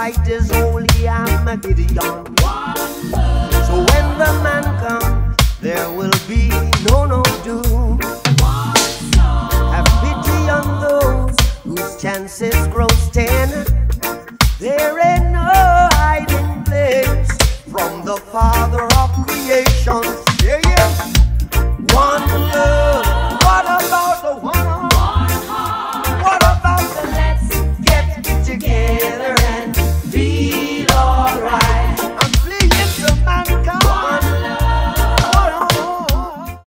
fight is holy Armageddon. So when the man comes, there will be no no doom. Have pity on those whose chances grow ten. There